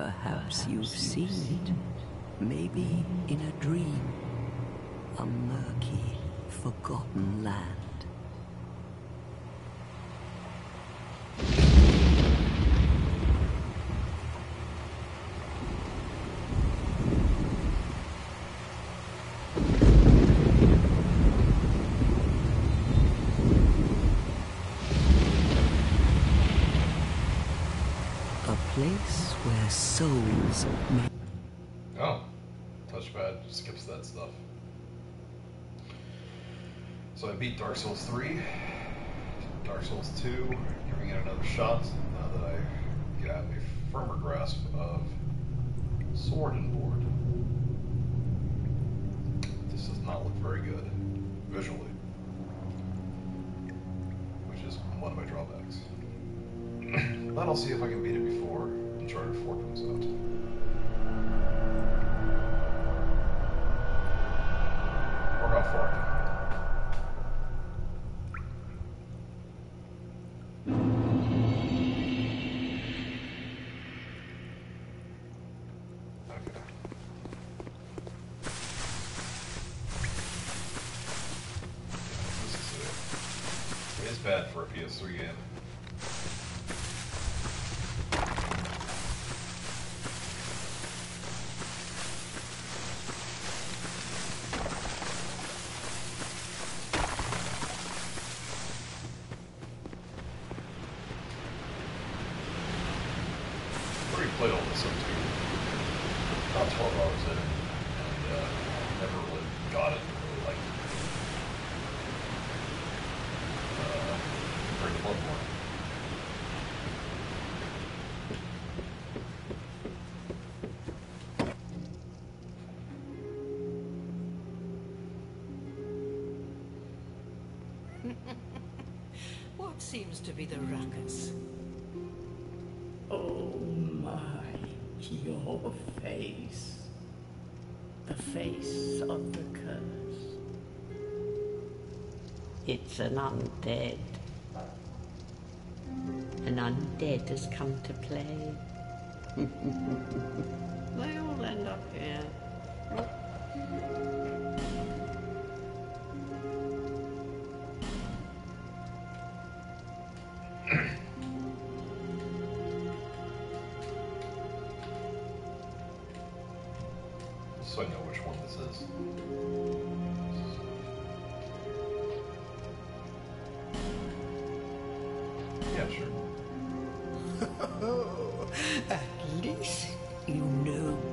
Perhaps you've seen it. Maybe in a dream. A murky, forgotten land. A place where souls may Oh, touchpad skips that stuff. So I beat Dark Souls 3, Dark Souls 2, giving it another shot now that I got a firmer grasp of Sword and Board. This does not look very good visually, which is one of my drawbacks. but I'll see if I can beat it be the ruckus? Oh my, your face. The face of the curse. It's an undead. An undead has come to play. they all end up here. Yeah, sure. At least you know.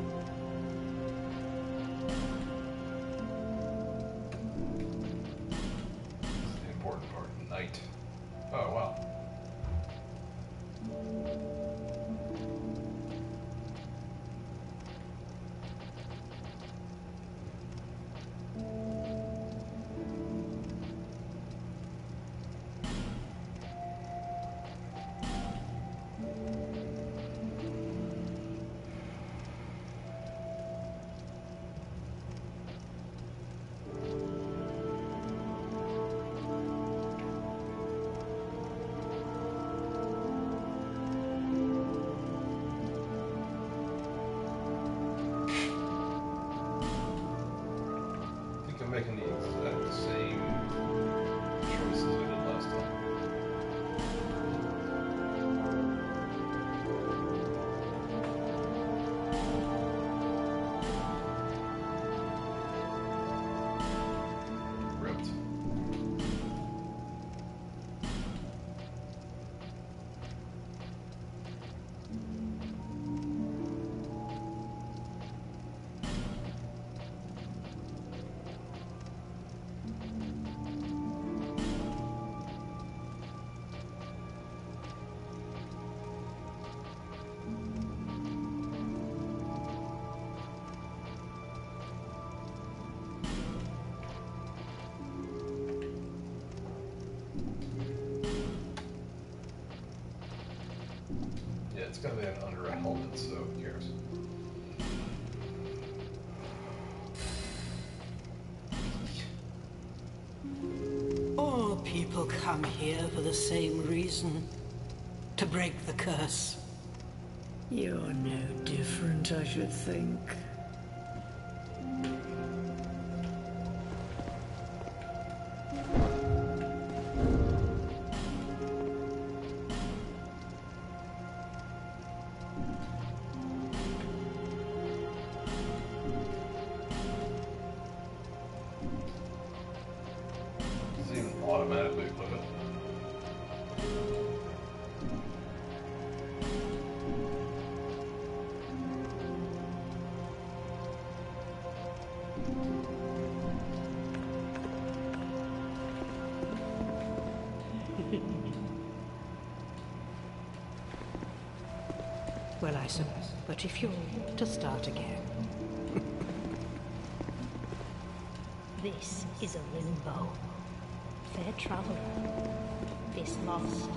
It's gonna be an under helmet, so who cares? All people come here for the same reason. To break the curse. You're no different, I should think. well, I suppose. But if you're to start again. this is a limbo. Fair traveler this lost.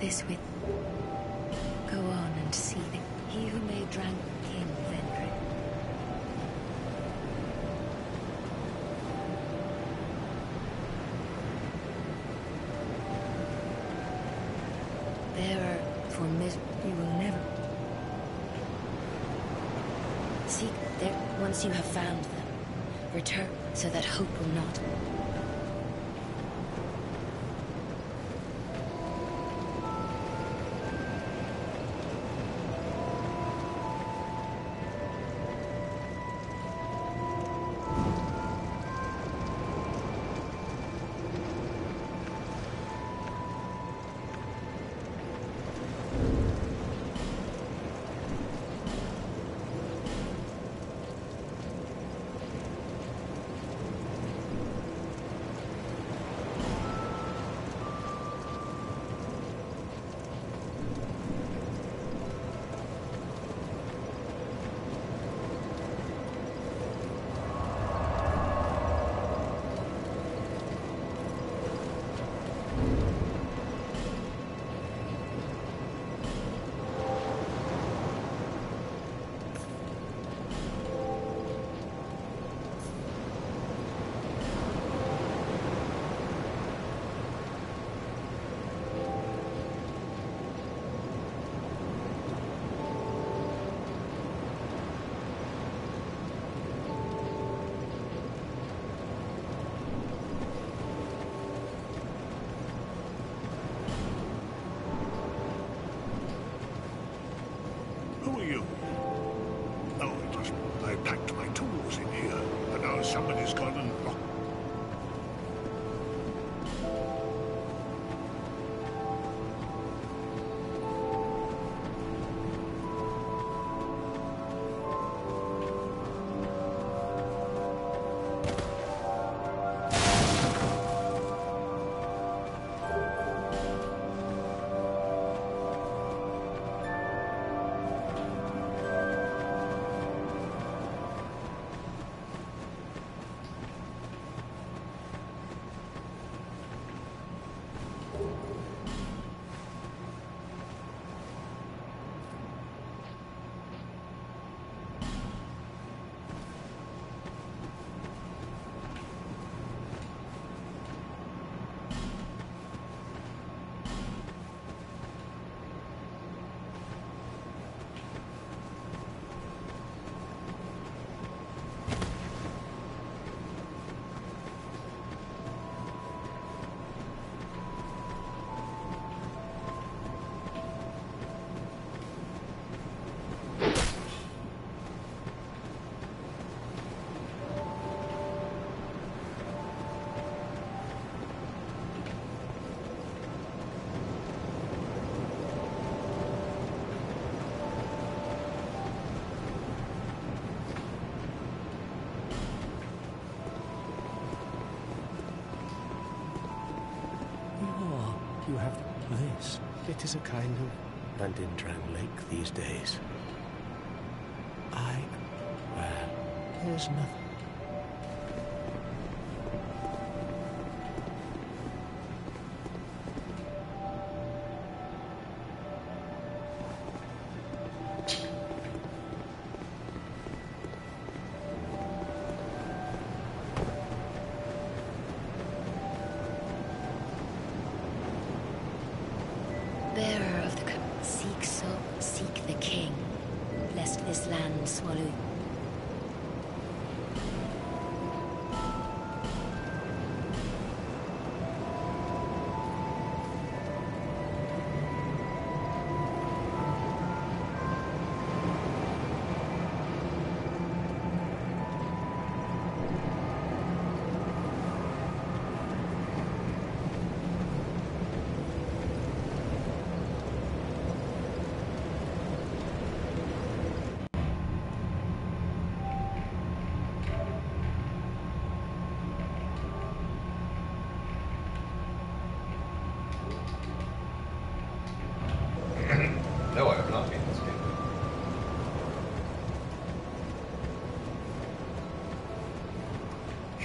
This with. Go on and see the he who made Drank King Vendrick. Bearer for mis you will never seek there once you have found them. Return so that hope will not. It is a kind of Landindran lake these days. I. Well, there's nothing.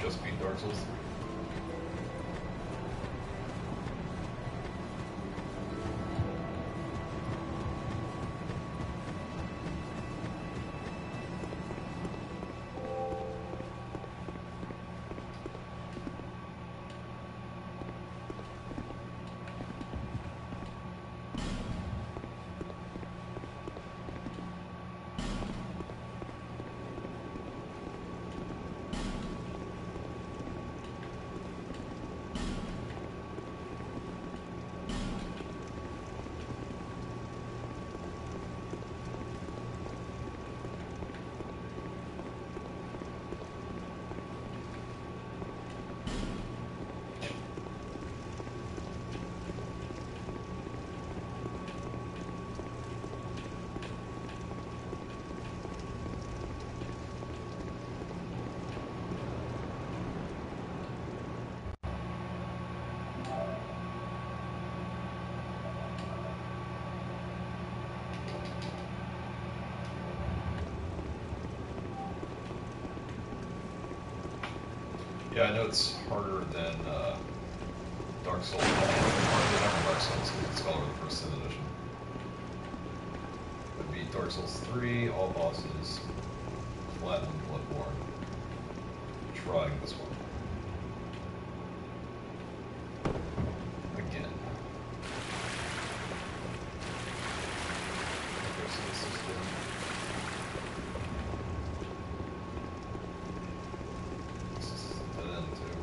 Just beat Dark Souls 3. Yeah, I know it's harder than uh, Dark Souls. Dark Souls. It's called the first edition. Would be Dark Souls 3, all bosses, Platinum, Bloodborne. Trying this one. Again. Okay, so this is the- This is an end too.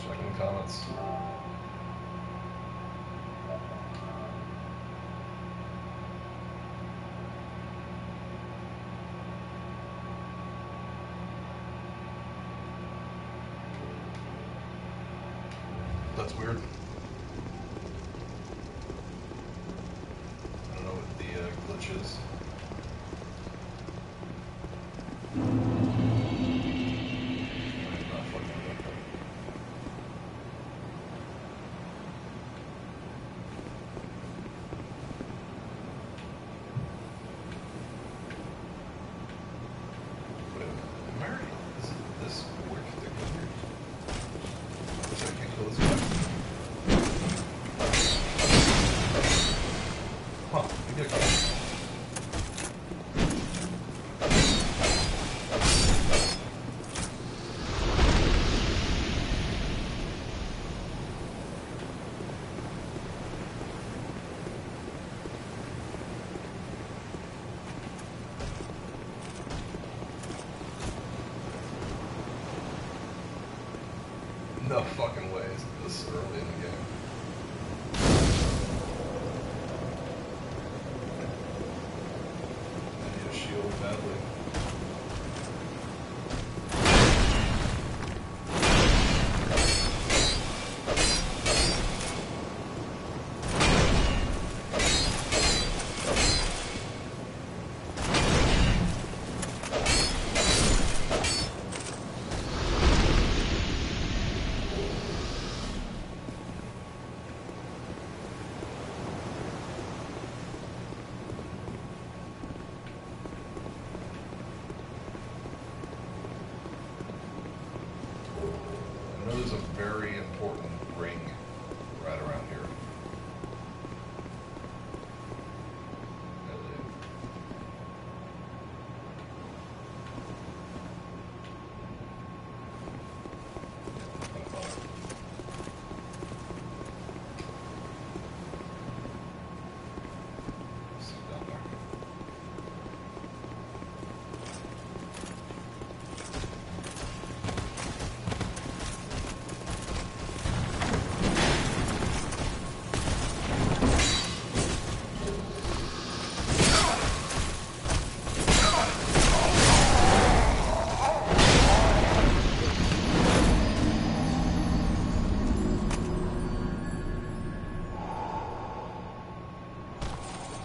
Checking comments. That's weird.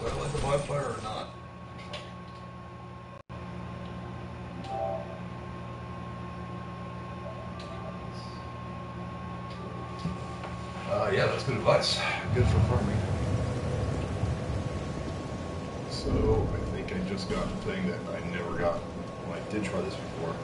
Do I light the bonfire or not? Uh, yeah, that's good advice. Good for farming. So, I think I just got the thing that I never got when I did try this before.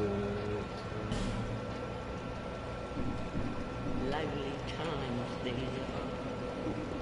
It? Lively times they are.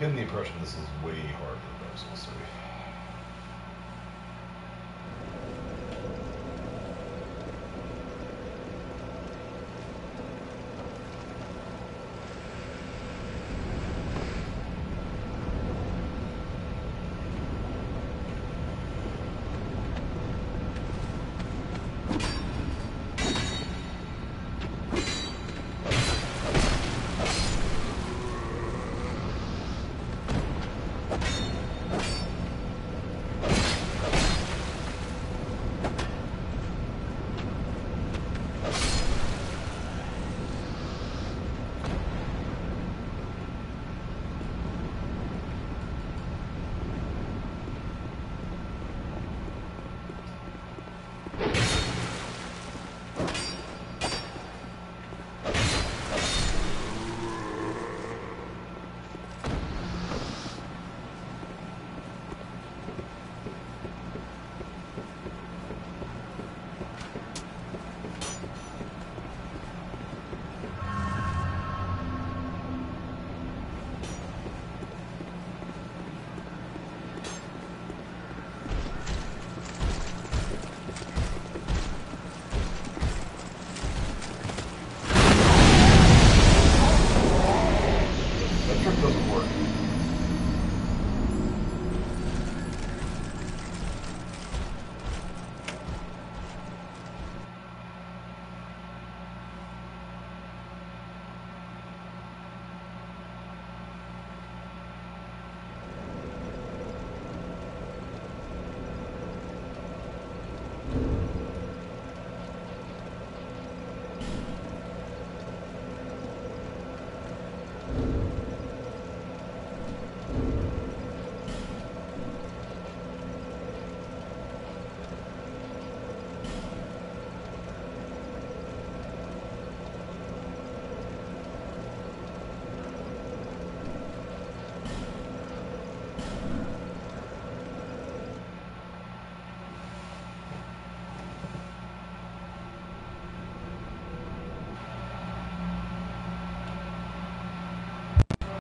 Getting the impression this is way harder than Dark Souls 3.